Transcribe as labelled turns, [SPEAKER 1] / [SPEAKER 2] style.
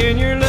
[SPEAKER 1] in your